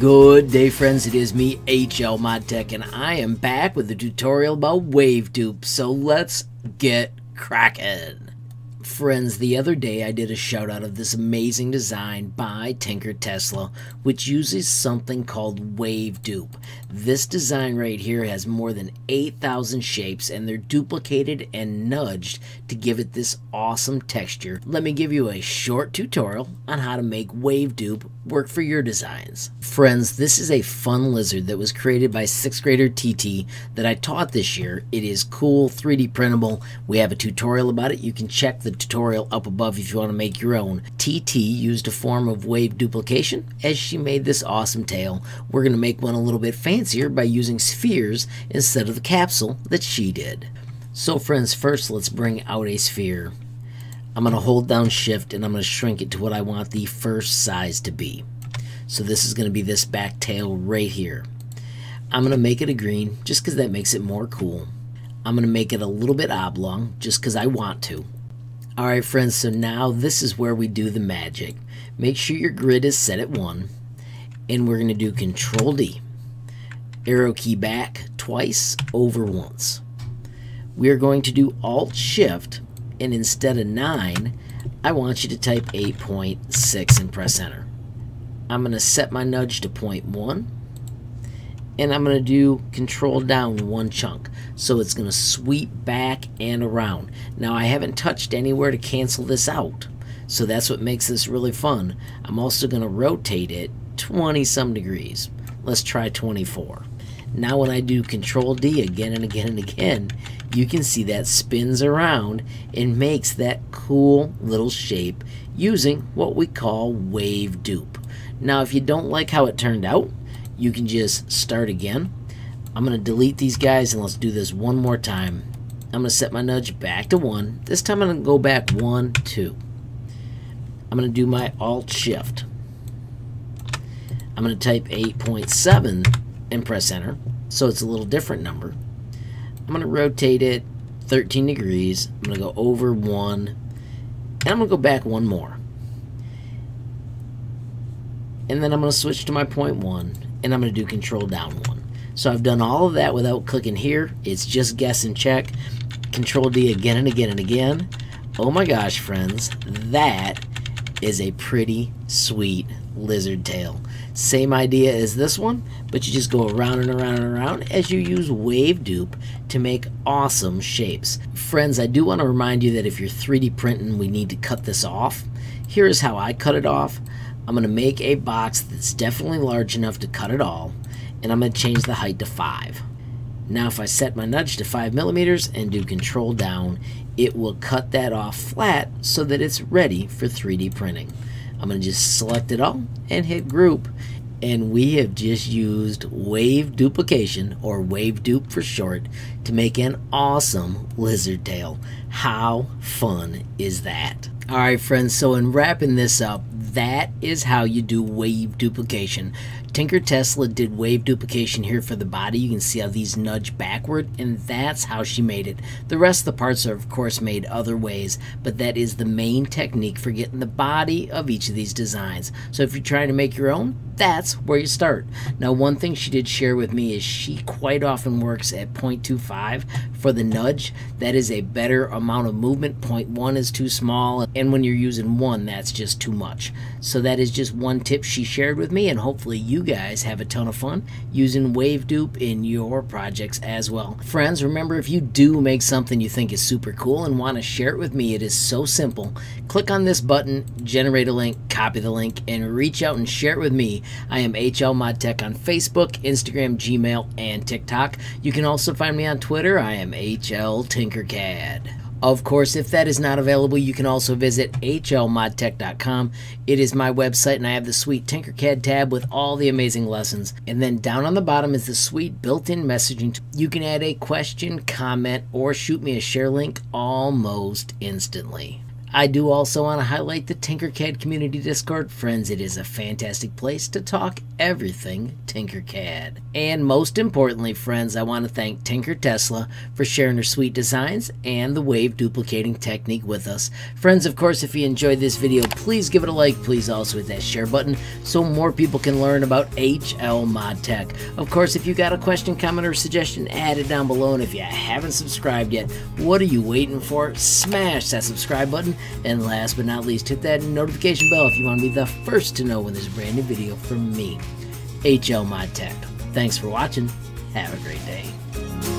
Good day friends, it is me, HL ModTech, and I am back with a tutorial about wave dupe, so let's get cracking. Friends, the other day I did a shout out of this amazing design by Tinker Tesla, which uses something called Wave Dupe. This design right here has more than 8,000 shapes and they're duplicated and nudged to give it this awesome texture. Let me give you a short tutorial on how to make Wave Dupe work for your designs. Friends, this is a fun lizard that was created by 6th grader TT that I taught this year. It is cool, 3D printable. We have a tutorial about it. You can check the tutorial up above if you want to make your own. TT used a form of wave duplication as she made this awesome tail. We're going to make one a little bit fancier by using spheres instead of the capsule that she did. So friends, first let's bring out a sphere. I'm going to hold down shift and I'm going to shrink it to what I want the first size to be. So this is going to be this back tail right here. I'm going to make it a green just because that makes it more cool. I'm going to make it a little bit oblong just because I want to. Alright friends, so now this is where we do the magic. Make sure your grid is set at 1. And we're going to do Control D. Arrow key back twice, over once. We are going to do Alt Shift, and instead of 9, I want you to type 8.6 and press enter. I'm going to set my nudge to 0.1 and I'm going to do control down one chunk. So it's going to sweep back and around. Now I haven't touched anywhere to cancel this out. So that's what makes this really fun. I'm also going to rotate it 20 some degrees. Let's try 24 now when I do control D again and again and again you can see that spins around and makes that cool little shape using what we call wave dupe. Now if you don't like how it turned out you can just start again. I'm going to delete these guys and let's do this one more time. I'm going to set my nudge back to 1. This time I'm going to go back 1, 2. I'm going to do my Alt Shift. I'm going to type 8.7 and press enter so it's a little different number. I'm going to rotate it 13 degrees. I'm going to go over 1 and I'm going to go back one more. And then I'm going to switch to my point 1 and I'm going to do control down one. So I've done all of that without clicking here. It's just guess and check. Control D again and again and again. Oh my gosh, friends, that is a pretty sweet lizard tail. Same idea as this one, but you just go around and around and around as you use wave dupe to make awesome shapes. Friends, I do want to remind you that if you're 3D printing, we need to cut this off. Here is how I cut it off. I'm going to make a box that's definitely large enough to cut it all, and I'm going to change the height to 5. Now if I set my nudge to 5 millimeters and do control down, it will cut that off flat so that it's ready for 3D printing. I'm going to just select it all and hit group and we have just used wave duplication or wave dupe for short to make an awesome lizard tail. How fun is that? Alright friends, so in wrapping this up, that is how you do wave duplication. Tinker Tesla did wave duplication here for the body. You can see how these nudge backward, and that's how she made it. The rest of the parts are, of course, made other ways, but that is the main technique for getting the body of each of these designs. So if you're trying to make your own, that's where you start. Now, one thing she did share with me is she quite often works at 0.25 for the nudge. That is a better amount of movement. 0.1 is too small, and when you're using 1, that's just too much. So that is just one tip she shared with me, and hopefully you guys have a ton of fun using Wave Dupe in your projects as well. Friends, remember if you do make something you think is super cool and want to share it with me, it is so simple. Click on this button, generate a link, copy the link, and reach out and share it with me. I am HL ModTech on Facebook, Instagram, Gmail, and TikTok. You can also find me on Twitter. I am HL Tinkercad. Of course, if that is not available, you can also visit hlmodtech.com. It is my website, and I have the sweet Tinkercad tab with all the amazing lessons. And then down on the bottom is the sweet built in messaging. You can add a question, comment, or shoot me a share link almost instantly. I do also want to highlight the Tinkercad Community Discord. Friends, it is a fantastic place to talk everything Tinkercad. And most importantly, friends, I want to thank Tinker Tesla for sharing her sweet designs and the wave duplicating technique with us. Friends, of course, if you enjoyed this video, please give it a like. Please also hit that share button so more people can learn about HL Mod Tech. Of course, if you got a question, comment, or suggestion, add it down below. And if you haven't subscribed yet, what are you waiting for? Smash that subscribe button and last but not least, hit that notification bell if you want to be the first to know when there's a brand new video from me, HL Mod Tech. Thanks for watching. Have a great day.